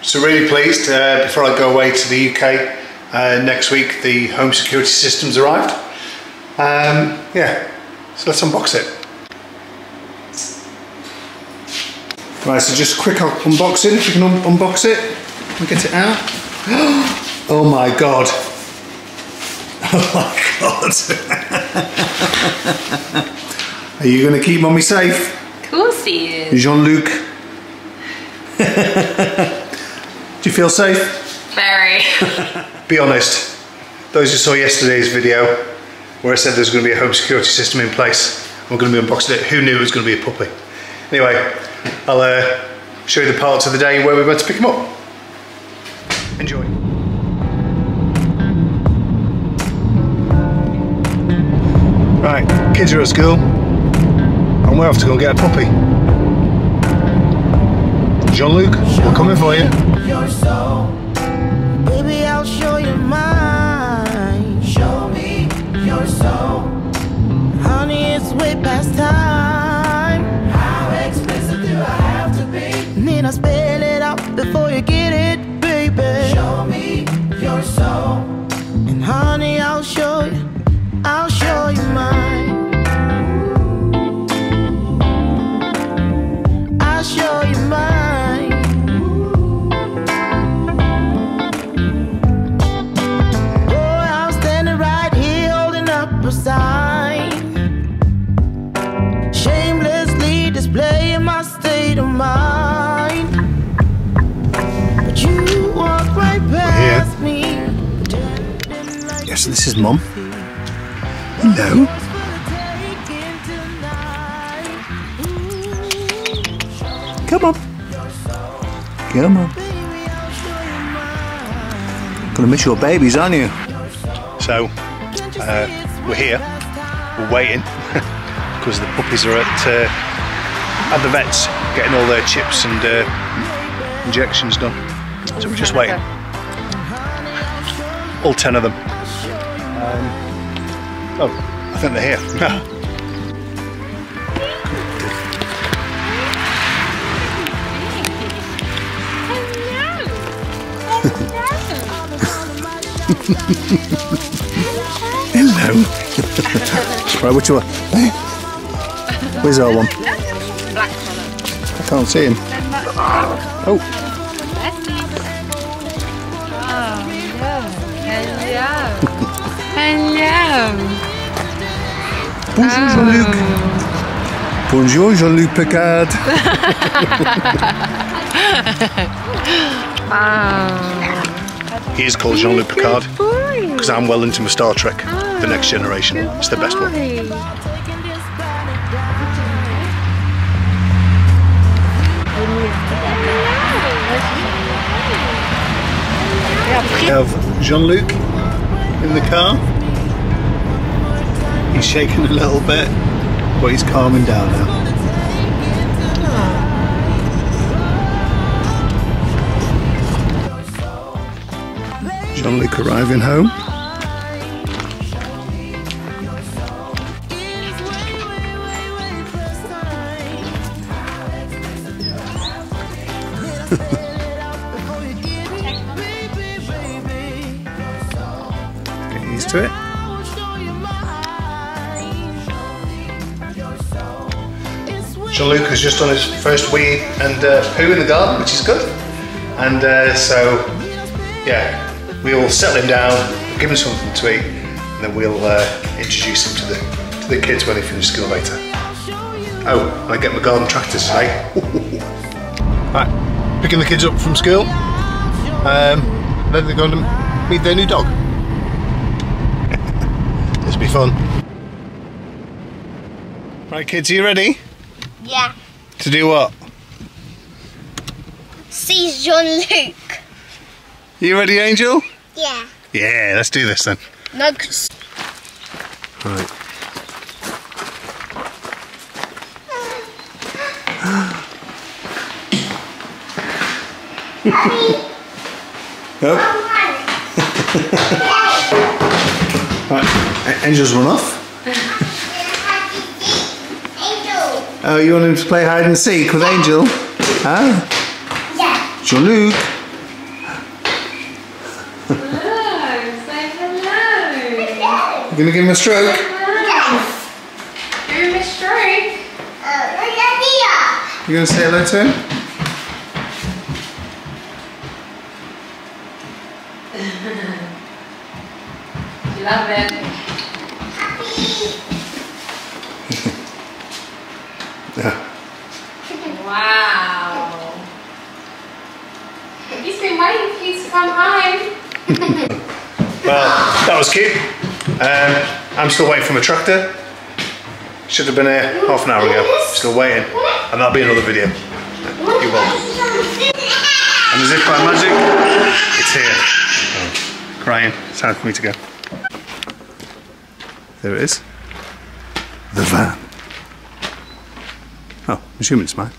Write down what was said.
So really pleased, uh, before I go away to the UK uh, next week, the home security system's arrived. Um, yeah, so let's unbox it. Right, so just quick unboxing, if you can un unbox it and get it out. Oh my god. Oh my god. Are you going to keep mommy safe? Of course he is. Jean-Luc. Do you feel safe? Very. Be honest, those who saw yesterday's video where I said there's going to be a home security system in place, we're going to be unboxing it, who knew it was going to be a puppy? Anyway, I'll uh, show you the parts of the day where we went to pick him up. Enjoy. Right, kids are at school, and we're off to go and get a puppy. Jean-Luc, we're coming for you. your soul. Baby, I'll show you mine. Show me your soul. Honey, it's way past time. How expensive do I have to be? Need I spell it out before you get it, baby? Show me your soul. This is Mum. Hello. Come on. Come on. Gonna miss your babies, aren't you? So, uh, we're here. We're waiting because the puppies are at uh, at the vets getting all their chips and uh, injections done. So we're just waiting. All ten of them. Um, oh, I think they're here. Hello. right, which one? Where's our one? I can't see him. Oh, Hello. bonjour Jean-Luc. Bonjour Jean-Luc Picard. He is called Jean-Luc Picard because I'm well into my Star Trek, The Next Generation. It's the best one. Taking this planet down. We have Jean-Luc in the car. He's shaking a little bit, but he's calming down now. Jean-Luc arriving home. to it. Jean-Luc has just done his first wee and uh, poo in the garden, which is good. And uh, so, yeah, we'll settle him down, give him something to eat, and then we'll uh, introduce him to the to the kids when they finish school later. Oh, I get my garden tractor today. right, picking the kids up from school. Um, then they're going to meet their new dog. Be fun. Right, kids, are you ready? Yeah. To do what? See Jean Luc. You ready, Angel? Yeah. Yeah, let's do this then. No, 'cause- Right. Nope. Angel's run off. oh, you want him to play hide and seek with Angel? Huh? Yeah. Jean Luc. oh, Gonna give him a stroke. Yes. Give him a stroke. You gonna say hello to him? love it. Wow. He's been waiting for you to come home. Well, that was cute. Um, I'm still waiting for my tractor. Should have been here half an hour ago. Still waiting. And that'll be another video. You're welcome. And as if by magic, it's here. Crying. It's time for me to go. There it is. The van. Oh, I'm assuming it's mine.